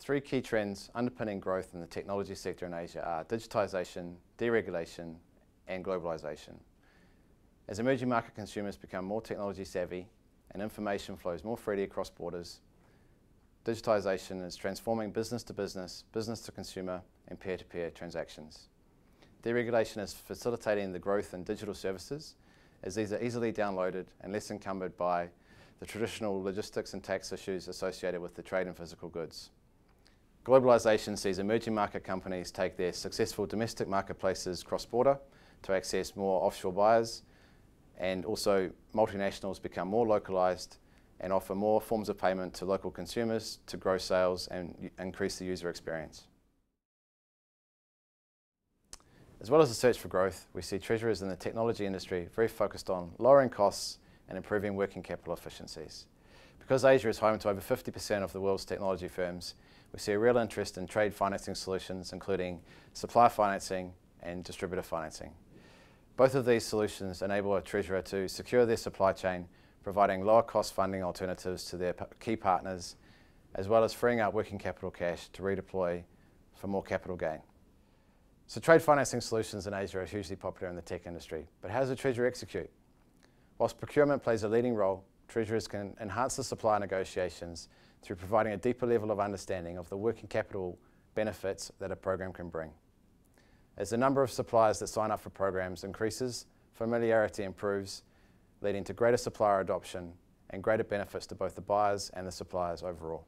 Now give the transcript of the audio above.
Three key trends underpinning growth in the technology sector in Asia are digitisation, deregulation and globalisation. As emerging market consumers become more technology savvy and information flows more freely across borders, digitisation is transforming business to business, business to consumer and peer-to-peer -peer transactions. Deregulation is facilitating the growth in digital services as these are easily downloaded and less encumbered by the traditional logistics and tax issues associated with the trade in physical goods. Globalisation sees emerging market companies take their successful domestic marketplaces cross-border to access more offshore buyers and also multinationals become more localised and offer more forms of payment to local consumers to grow sales and increase the user experience. As well as the search for growth, we see treasurers in the technology industry very focused on lowering costs and improving working capital efficiencies. Because Asia is home to over 50% of the world's technology firms, we see a real interest in trade financing solutions, including supply financing and distributor financing. Both of these solutions enable a treasurer to secure their supply chain, providing lower cost funding alternatives to their key partners, as well as freeing up working capital cash to redeploy for more capital gain. So trade financing solutions in Asia are hugely popular in the tech industry, but how does a treasurer execute? Whilst procurement plays a leading role, treasurers can enhance the supply negotiations through providing a deeper level of understanding of the working capital benefits that a program can bring. As the number of suppliers that sign up for programs increases, familiarity improves, leading to greater supplier adoption and greater benefits to both the buyers and the suppliers overall.